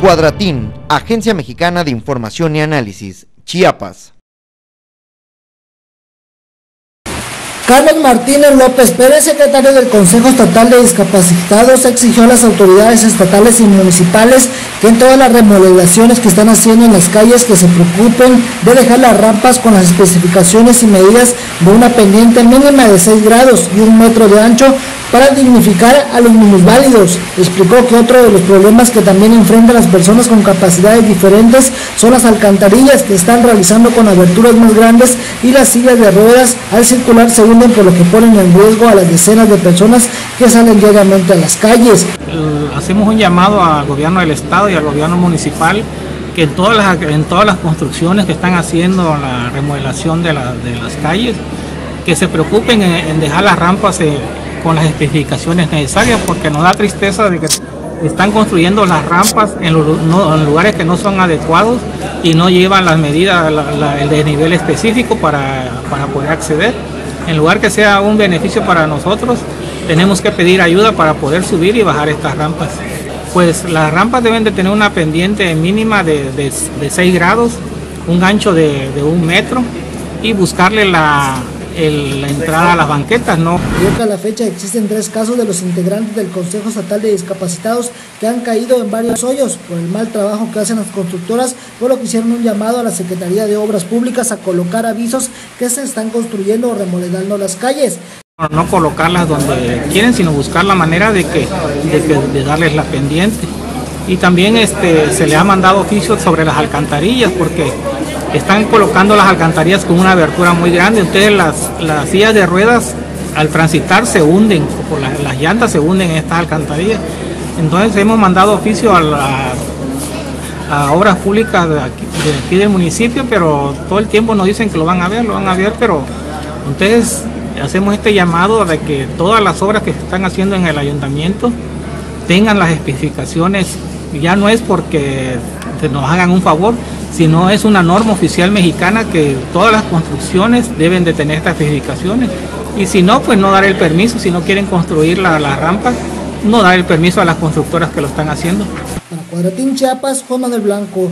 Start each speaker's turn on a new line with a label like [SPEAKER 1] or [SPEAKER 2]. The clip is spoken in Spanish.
[SPEAKER 1] Cuadratín, Agencia Mexicana de Información y Análisis, Chiapas.
[SPEAKER 2] Carlos Martínez López Pérez, secretario del Consejo Estatal de Discapacitados, exigió a las autoridades estatales y municipales que en todas las remodelaciones que están haciendo en las calles que se preocupen de dejar las rampas con las especificaciones y medidas de una pendiente mínima de 6 grados y un metro de ancho para dignificar a los minusválidos. Explicó que otro de los problemas que también enfrentan las personas con capacidades diferentes son las alcantarillas que están realizando con aberturas más grandes y las sillas de ruedas al circular se hunden por lo que ponen en riesgo a las decenas de personas que salen diariamente a las calles.
[SPEAKER 3] Hacemos un llamado al gobierno del estado y al gobierno municipal que en todas las, en todas las construcciones que están haciendo la remodelación de, las calles, que se preocupen en, dejar las rampas con las especificaciones necesarias, porque nos da tristeza de que están construyendo las rampas en, lugares que no son adecuados y no llevan las medidas, el desnivel específico para, para poder acceder. En lugar que sea un beneficio para nosotros, tenemos que pedir ayuda para poder subir y bajar estas rampas. Pues las rampas deben de tener una pendiente mínima de, de, 6 grados, un gancho de, de un metro y buscarle la, la entrada a las banquetas, ¿no?
[SPEAKER 2] a la fecha existen tres casos de los integrantes del Consejo Estatal de Discapacitados que han caído en varios hoyos por el mal trabajo que hacen las constructoras, por lo que hicieron un llamado a la Secretaría de Obras Públicas a colocar avisos que se están construyendo o remodelando las calles.
[SPEAKER 3] No colocarlas donde quieren, sino buscar la manera de que, de, darles la pendiente. Y también este, se le ha mandado oficios sobre las alcantarillas, porque están colocando las alcantarillas con una abertura muy grande, entonces las, las sillas de ruedas al transitar se hunden, las, llantas se hunden en estas alcantarillas. Entonces hemos mandado oficio a, a obras públicas de aquí, del municipio, pero todo el tiempo nos dicen que lo van a ver, lo van a ver, pero entonces hacemos este llamado de que todas las obras que se están haciendo en el ayuntamiento tengan las especificaciones, ya no es porque nos hagan un favor, sino es una norma oficial mexicana que todas las construcciones deben de tener estas especificaciones. Y si no, pues no dar el permiso, si no quieren construir la, la rampa, no dar el permiso a las constructoras que lo están haciendo.
[SPEAKER 2] Para Cuadratín Chiapas, Juan del Blanco.